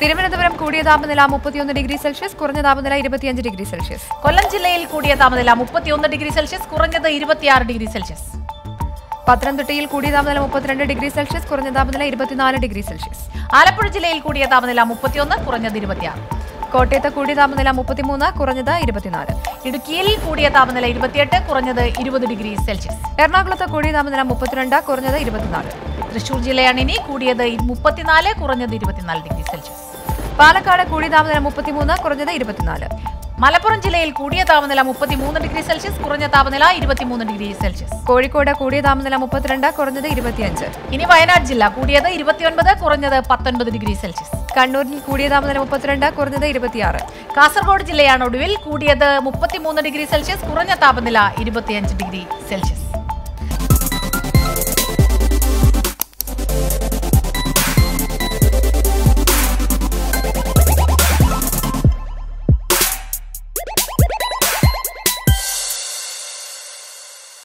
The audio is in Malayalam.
തിരുവനന്തപുരം കൂടിയ താപനില മുപ്പത്തിയൊന്ന് ഡിഗ്രി സെൽഷ്യസ് കുറഞ്ഞ താപനില ഇരുപത്തിയഞ്ച് ഡിഗ്രി സെൽഷ്യസ്. കൊല്ലം ജില്ലയിൽ കൂടിയ താപനില മുപ്പത്തിയൊന്ന് ഡിഗ്രി സെൽഷ്യസ് കുറഞ്ഞത് ഇരുപത്തിയാറ് ഡിഗ്രി സെൽഷ്യസ്. പത്തനംതിട്ടയിൽ കൂടിയ താപനില മുപ്പത്തിരണ്ട് ഡിഗ്രി സെൽഷ്യസ് കുറഞ്ഞ താപനില ഇരുപത്തിനാല് ഡിഗ്രി സെൽഷ്യസ്. ആലപ്പുഴ ജില്ലയിൽ കൂടിയ താപനില മുപ്പത്തിയൊന്ന് കുറഞ്ഞത് ഇരുപത്തിയാറ്. കോട്ടയത്ത് കൂടിയ താപനില മുപ്പത്തിമൂന്ന് കുറഞ്ഞത് ഇരുപത്തിനാല്. ഇടുക്കിയിൽ കൂടിയ താപനില ഇരുപത്തിയെട്ട് കുറഞ്ഞത് ഇരുപത് ഡിഗ്രി സെൽഷ്യസ്. എറണാകുളത്ത് കൂടിയ താപനില മുപ്പത്തിരണ്ട് കുറഞ്ഞത് ഇരുപത്തിനാല്. തൃശൂർ ജില്ലയാണ് ഇനി കൂടിയത് മുപ്പത്തിനാല് കുറഞ്ഞത് ഇരുപത്തിനാല് ഡിഗ്രി സെൽഷ്യസ്. പാലക്കാട് കൂടിയ താപനില മുപ്പത്തിമൂന്ന് കുറഞ്ഞത് ഇരുപത്തിനാല്. മലപ്പുറം ജില്ലയിൽ കൂടിയ താപനില മുപ്പത്തിമൂന്ന് ഡിഗ്രി സെൽഷ്യസ് കുറഞ്ഞ താപനില ഇരുപത്തിമൂന്ന് ഡിഗ്രി സെൽഷ്യസ്. കോഴിക്കോട് കൂടിയ താപനില മുപ്പത്തിരണ്ട് കുറഞ്ഞത് ഇരുപത്തിയഞ്ച്. ഇനി വയനാട് ജില്ല കൂടിയത് ഇരുപത്തിയൊൻപത് കുറഞ്ഞത് പത്തൊൻപത് ഡിഗ്രി സെൽഷ്യസ്. കണ്ണൂരിൽ കൂടിയ താപനില മുപ്പത്തിരണ്ട് കുറഞ്ഞത് ഇരുപത്തിയാറ്. കാസർഗോഡ് ജില്ലയാണ് ഒടുവിൽ കൂടിയത് മുപ്പത്തിമൂന്ന് ഡിഗ്രി സെൽഷ്യസ് കുറഞ്ഞ താപനില ഇരുപത്തിയഞ്ച് ഡിഗ്രി സെൽഷ്യസ്.